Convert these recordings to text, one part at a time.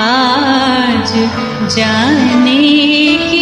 आज जाने की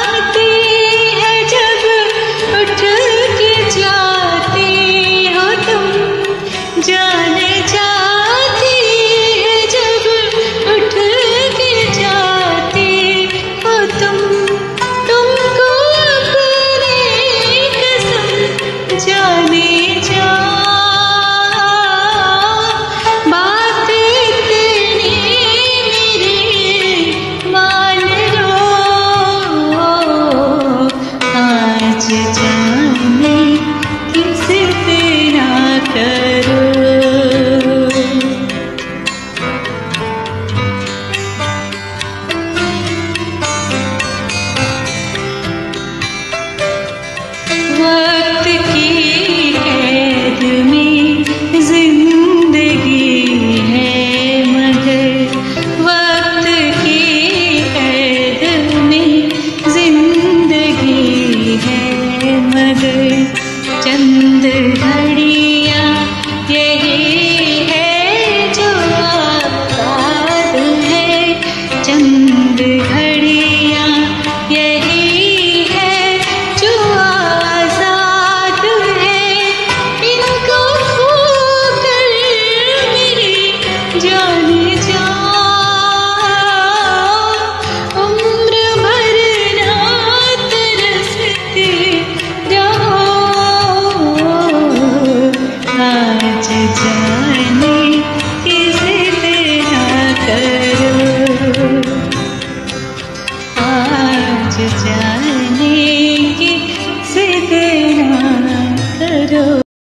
चंद घड़ी 姐姐。